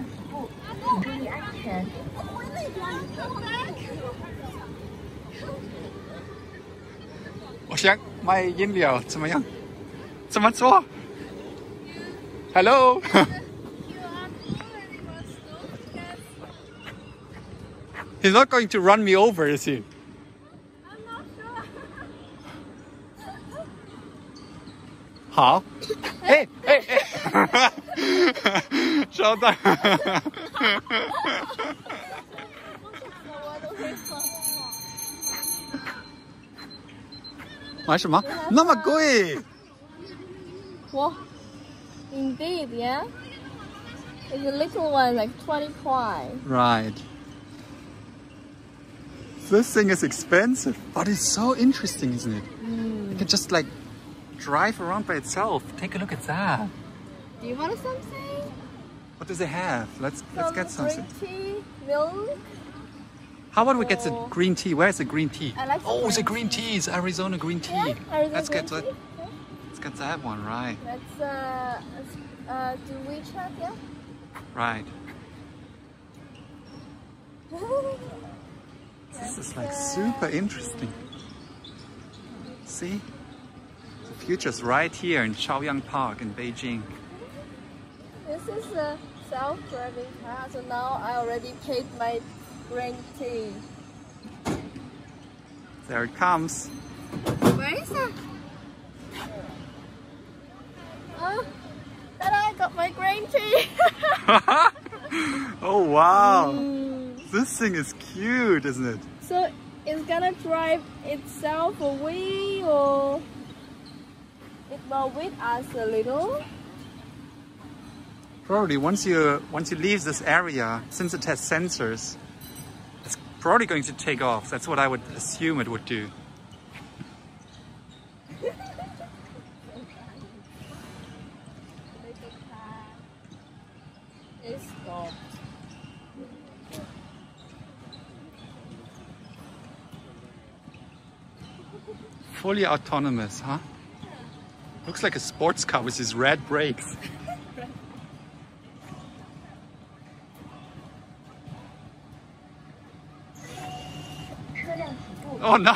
两步，请注意安全。我想买饮料，怎么样？怎么做？Hello， He's not going to run me over, is he? I'm not sure. 好，哎哎哎， Ciao out! Why should ma? No ma. Well, indeed, yeah. It's a little one, like 20 kwai. Right. This thing is expensive, but it's so interesting, isn't it? Mm. It can just like drive around by itself. Take a look at that. Do you want something? What does it have? Let's let's get Some something. Green tea, milk. How about we get the Oh. green tea? Where's the green tea? I like the oh, it's a green tea. It's Arizona green tea. Yeah, Arizona let's get green that. tea. Let's get that one right. Let's uh, uh, do WeChat, yeah? Right. This is like super interesting. See? The future's right here in Chaoyang Park in Beijing. This is a self-driving car, so now I already paid my green tea. There it comes. Where is it? Oh, and I got my green tea. oh wow. Mm. This thing is cute, isn't it? So it's gonna drive itself away or it will wait us a little. Probably once you once you leave this area, since it has sensors, it's probably going to take off. That's what I would assume it would do. Fully autonomous, huh? Looks like a sports car with these red brakes. Oh no!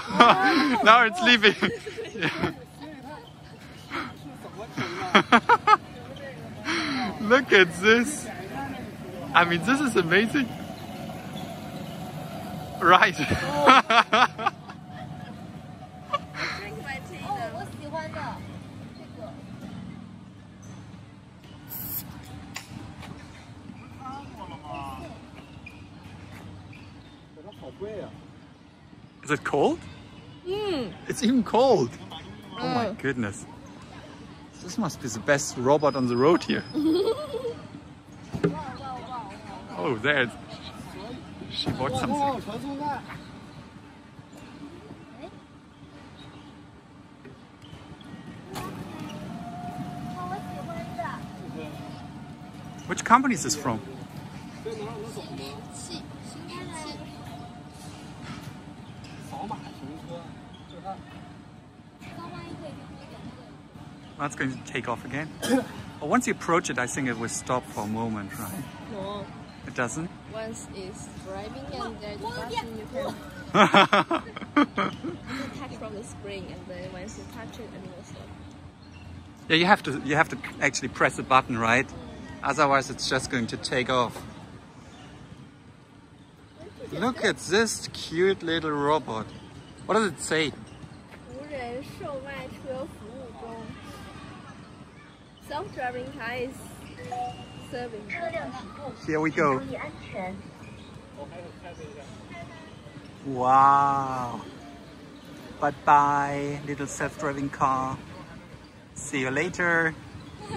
now it's leaving. Look at this. I mean, this is amazing. Right. Is it cold? Mm. It's even cold. Mm. Oh my goodness. This must be the best robot on the road here. oh, there. She bought something. Which company is this from? 这能让它走吗？扫码停车，就是它。 That's going to take off again. But once you approach it, I think it will stop for a moment, right? No. It doesn't? Once it's driving and there's a button you can detach from the spring and then once you touch it it will stop. yeah, you have to you have to actually press the button, right? Otherwise, it's just going to take off. Look at this cute little robot. What does it say? Self-driving car is serving. Here we go. Wow. Bye-bye, little self-driving car. See you later.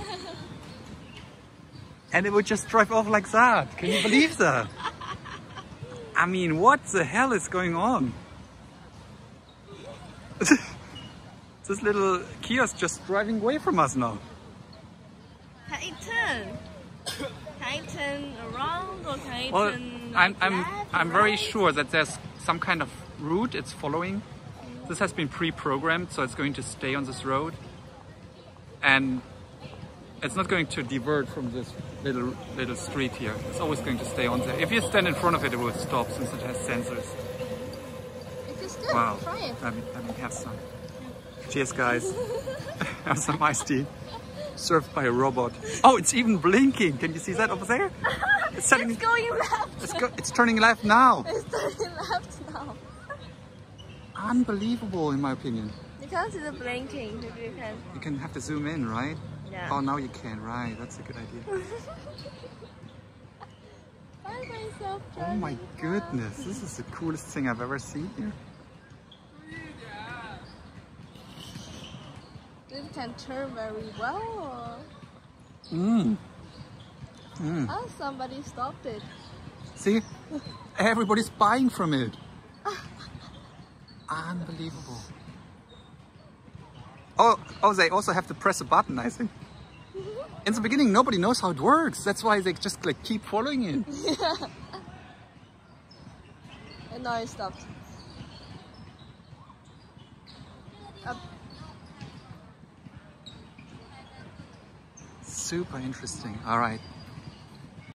and it would just drive off like that. Can you believe that? I mean, what the hell is going on? this little kiosk just driving away from us now. Can it turn? Can it turn around or can it Well, turn I'm, I'm, I'm very right? sure that there's some kind of route it's following. This has been pre-programmed, so it's going to stay on this road. And it's not going to divert from this little little street here. It's always going to stay on there. If you stand in front of it, it will stop since it has sensors. It is good. Wow. Try it. Let me, let me have some. Cheers, guys. have some iced tea. Served by a robot. Oh, it's even blinking. Can you see that over there? It's, setting, It's going left. it's, go, it's turning left now. It's turning left now. Unbelievable, in my opinion. You can't see the blinking. You can. You can have to zoom in, right? Yeah. Oh, now you can. Right, that's a good idea. Find myself Oh my goodness, this is the coolest thing I've ever seen here. It can turn very well. Mm. Mm. Oh, somebody stopped it. See? Everybody's buying from it. Unbelievable. Oh, oh, they also have to press a button, I think. In the beginning, nobody knows how it works. That's why they just like keep following it. And now it stopped. Up. Super interesting. All right.